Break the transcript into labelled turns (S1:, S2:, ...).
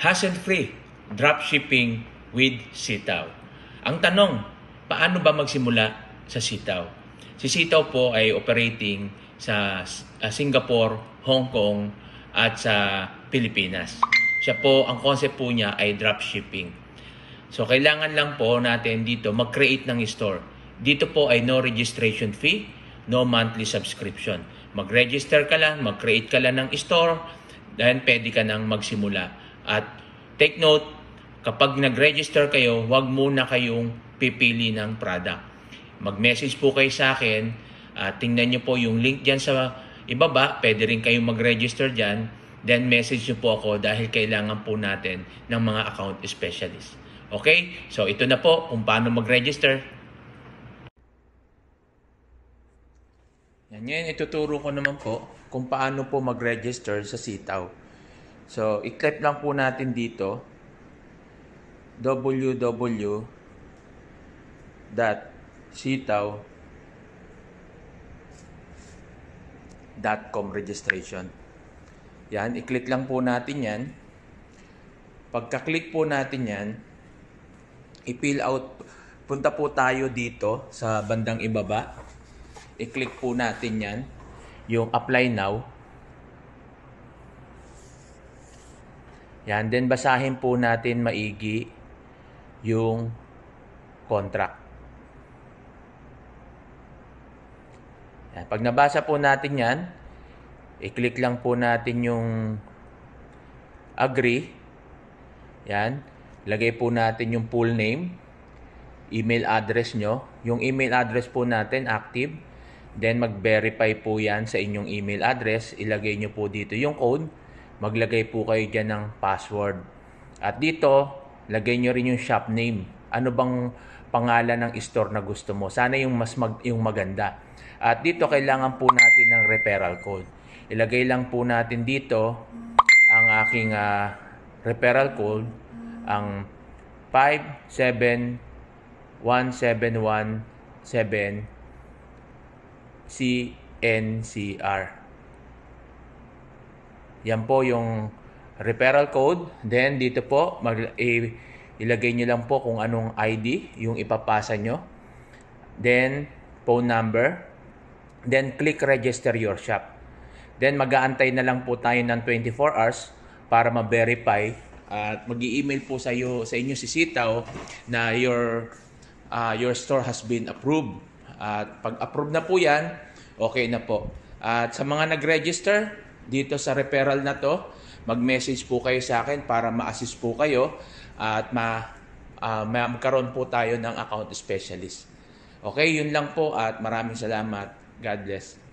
S1: hassle-free dropshipping with Sitaw. Ang tanong, paano ba magsimula sa Sitaw? Si Sitaw po ay operating sa uh, Singapore, Hong Kong at sa Pilipinas. Siya po, ang concept po niya ay dropshipping. So kailangan lang po natin dito mag-create ng store. Dito po ay no registration fee, no monthly subscription. Mag-register ka lang, mag-create ka lang ng store, then pwede ka nang magsimula. At take note, kapag nag-register kayo, huwag muna kayong pipili ng product. Mag-message po kayo sa akin, uh, tingnan nyo po yung link dyan sa ibaba, pwede rin kayong mag-register dyan, then message nyo po ako dahil kailangan po natin ng mga account specialist. Okay? So ito na po kung paano mag-register. Yan, yan, ituturo ko naman po kung paano po mag-register sa Sitaw. So, i-click lang po natin dito www.sitaw.com registration. Yan, i-click lang po natin yan. Pagka-click po natin yan, i-fill out, punta po tayo dito sa bandang ibaba i-click po natin yan, yung apply now. Yan, then basahin po natin maigi yung contract. Yan, pag nabasa po natin yan, i-click lang po natin yung agree. Yan, lagay po natin yung full name, email address nyo. Yung email address po natin active Then mag-verify po yan sa inyong email address. Ilagay nyo po dito yung code. Maglagay po kayo dyan ng password. At dito, lagay nyo rin yung shop name. Ano bang pangalan ng store na gusto mo? Sana yung mas mag, yung maganda. At dito, kailangan po natin ng referral code. Ilagay lang po natin dito ang aking uh, referral code, ang 57171 CNCR. Yan po yung referral code. Then dito po, mag, ilagay nyo lang po kung anong ID yung ipapasa nyo. Then, phone number. Then, click register your shop. Then, mag-aantay na lang po tayo ng 24 hours para ma-verify at mag email po sa iyo sa inyo si Sitaw na your uh, your store has been approved at pag approve na po yan, okay na po. At sa mga nag-register dito sa referral na to, mag-message po kayo sa akin para ma-assist po kayo at ma uh, magkaroon po tayo ng account specialist. Okay, yun lang po at maraming salamat. God bless.